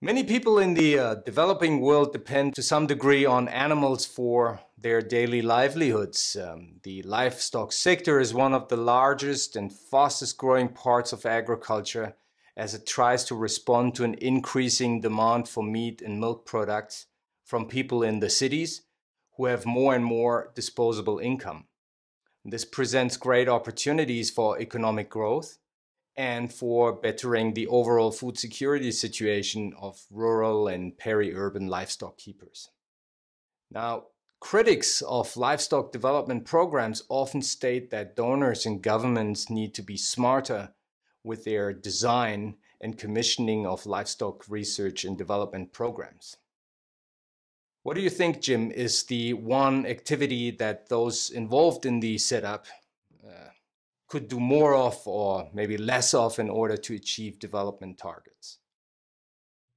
Many people in the uh, developing world depend to some degree on animals for their daily livelihoods. Um, the livestock sector is one of the largest and fastest growing parts of agriculture as it tries to respond to an increasing demand for meat and milk products from people in the cities who have more and more disposable income. This presents great opportunities for economic growth and for bettering the overall food security situation of rural and peri-urban livestock keepers. Now, critics of livestock development programs often state that donors and governments need to be smarter with their design and commissioning of livestock research and development programs. What do you think, Jim, is the one activity that those involved in the setup could do more of or maybe less of in order to achieve development targets?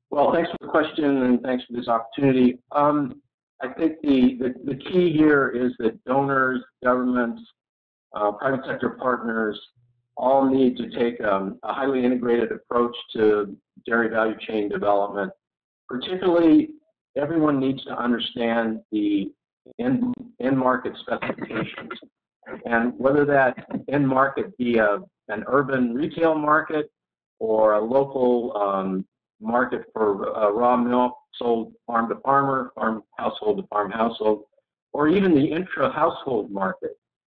Well, thanks for the question and thanks for this opportunity. Um, I think the, the, the, key here is that donors, governments, uh, private sector partners all need to take um, a highly integrated approach to dairy value chain development. Particularly, everyone needs to understand the end, end market specifications and whether that end market be a, an urban retail market or a local um, market for uh, raw milk sold farm to farmer, farm household to farm household, or even the intra-household market.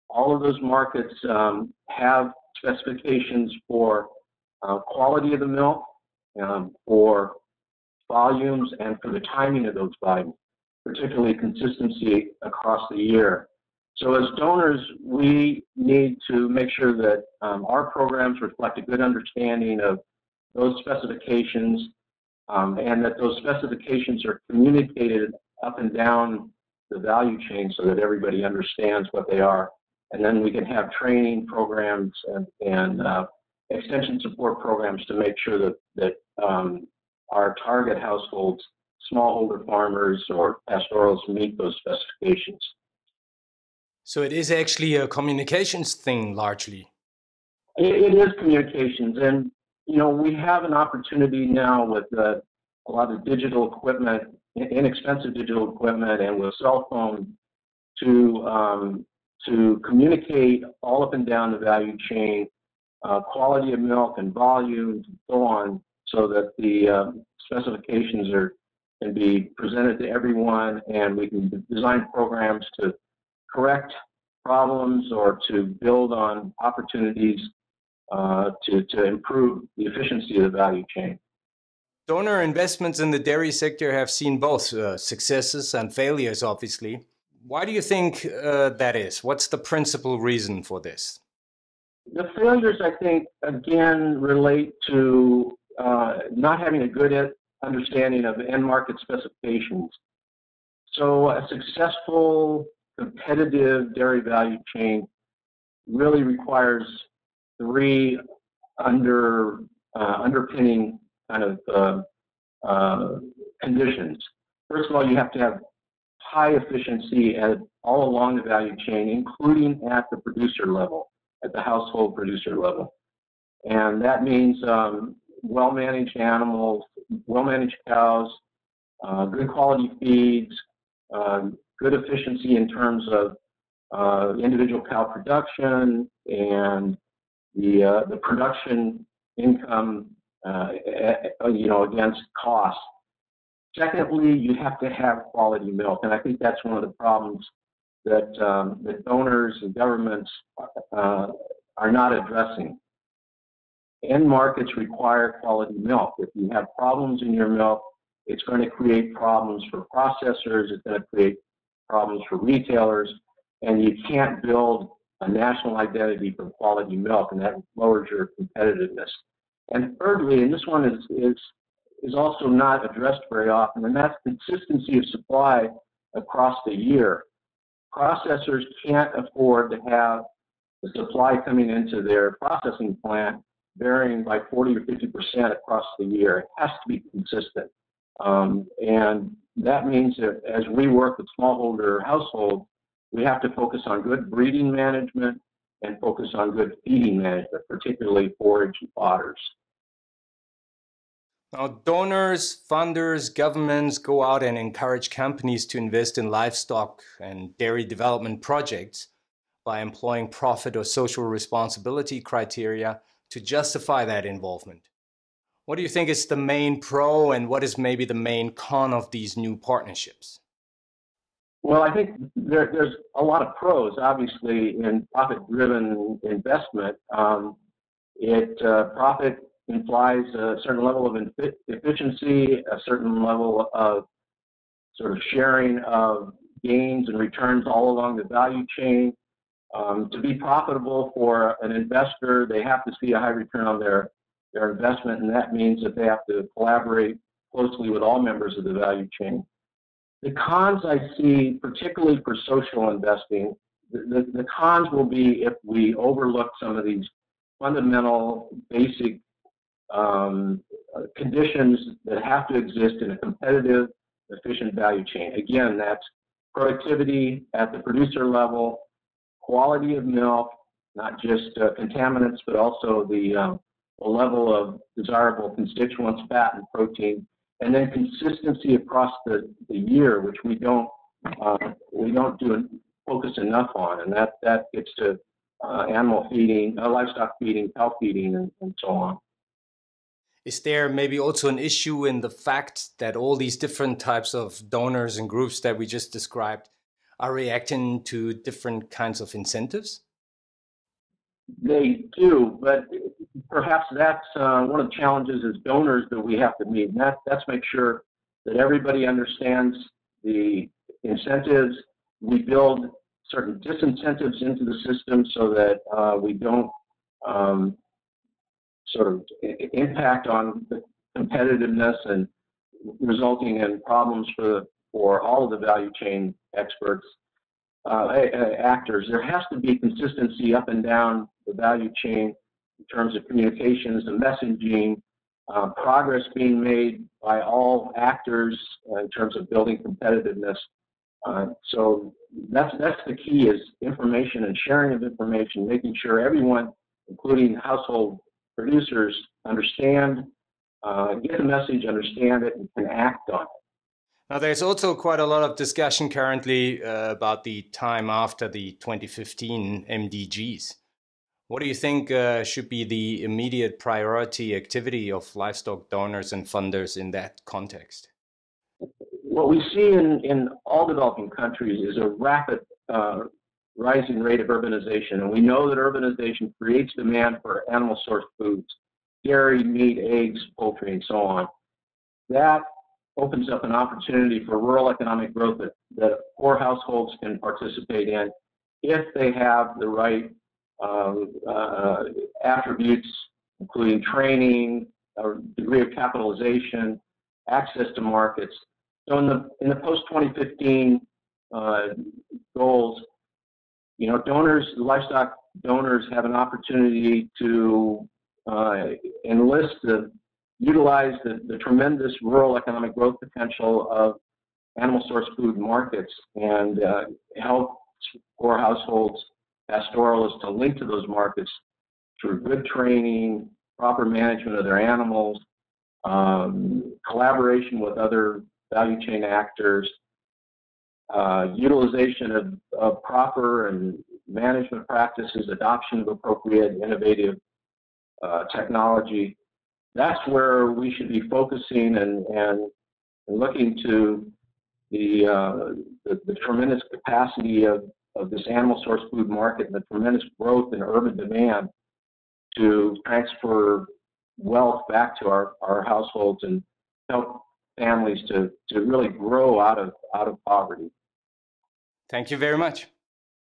All of those markets um, have specifications for uh, quality of the milk, um, for volumes, and for the timing of those volumes, particularly consistency across the year. So as donors, we need to make sure that um, our programs reflect a good understanding of those specifications um, and that those specifications are communicated up and down the value chain so that everybody understands what they are. And then we can have training programs and, and uh, extension support programs to make sure that, that um, our target households, smallholder farmers or pastorals meet those specifications. So it is actually a communications thing largely. it, it is communications, and you know we have an opportunity now with uh, a lot of digital equipment, inexpensive digital equipment, and with cell phones to um, to communicate all up and down the value chain, uh, quality of milk and volumes and so on, so that the uh, specifications are can be presented to everyone, and we can design programs to correct problems or to build on opportunities uh, to, to improve the efficiency of the value chain. Donor investments in the dairy sector have seen both uh, successes and failures, obviously. Why do you think uh, that is? What's the principal reason for this? The failures, I think, again, relate to uh, not having a good understanding of end market specifications. So, a successful competitive dairy value chain really requires three under uh, underpinning kind of uh, uh, conditions. First of all, you have to have high efficiency at all along the value chain, including at the producer level, at the household producer level. And that means um, well-managed animals, well-managed cows, uh, good quality feeds, um, good efficiency in terms of uh, individual cow production and the uh, the production income, uh, you know, against cost. Secondly, you have to have quality milk, and I think that's one of the problems that um, that donors and governments uh, are not addressing. End markets require quality milk. If you have problems in your milk, it's going to create problems for processors. It's going to create problems for retailers, and you can't build a national identity for quality milk, and that lowers your competitiveness. And thirdly, and this one is is is also not addressed very often, and that's consistency of supply across the year. Processors can't afford to have the supply coming into their processing plant varying by 40 or 50 percent across the year. It has to be consistent. Um, and that means that as we work with smallholder households, we have to focus on good breeding management and focus on good feeding management, particularly forage and fodders. Now, donors, funders, governments go out and encourage companies to invest in livestock and dairy development projects by employing profit or social responsibility criteria to justify that involvement. What do you think is the main pro and what is maybe the main con of these new partnerships? Well, I think there, there's a lot of pros, obviously, in profit-driven investment. Um, it uh, profit implies a certain level of efficiency, a certain level of sort of sharing of gains and returns all along the value chain. Um, to be profitable for an investor, they have to see a high return on their, their investment, and that means that they have to collaborate closely with all members of the value chain. The cons I see, particularly for social investing, the, the, the cons will be if we overlook some of these fundamental, basic um, conditions that have to exist in a competitive, efficient value chain. Again, that's productivity at the producer level, quality of milk, not just uh, contaminants, but also the, uh, the level of desirable constituents, fat and protein, and then consistency across the, the year, which we don't uh, we don't do focus enough on, and that that gets to uh, animal feeding, uh, livestock feeding, cow feeding, and, and so on. Is there maybe also an issue in the fact that all these different types of donors and groups that we just described are reacting to different kinds of incentives? They do, but perhaps that's uh, one of the challenges as donors that we have to meet. And that, that's make sure that everybody understands the incentives. We build certain disincentives into the system so that uh, we don't um, sort of impact on the competitiveness and resulting in problems for for all of the value chain experts uh, actors. There has to be consistency up and down the value chain in terms of communications and messaging, uh, progress being made by all actors uh, in terms of building competitiveness. Uh, so that's that's the key is information and sharing of information, making sure everyone, including household producers understand, uh, get the message, understand it, and can act on it. Now, there's also quite a lot of discussion currently uh, about the time after the 2015 MDGs. What do you think uh, should be the immediate priority activity of livestock donors and funders in that context? What we see in, in all developing countries is a rapid uh, rising rate of urbanization. And we know that urbanization creates demand for animal source foods, dairy, meat, eggs, poultry, and so on. That opens up an opportunity for rural economic growth that, that poor households can participate in if they have the right attributes, including training, a degree of capitalization, access to markets. So in the in the post 2015 uh, goals, you know, donors, livestock donors have an opportunity to uh, enlist the, utilize the, the tremendous rural economic growth potential of animal source food markets and uh, help poor households, pastoralists to link to those markets through good training, proper management of their animals, um, collaboration with other value chain actors, uh, utilization of, of, proper and management practices, adoption of appropriate innovative uh, technology. That's where we should be focusing and, and, and looking to the, uh, the, the, tremendous capacity of, of this animal source food market and the tremendous growth in urban demand to transfer wealth back to our, our households and help families to, to really grow out of out of poverty. Thank you very much.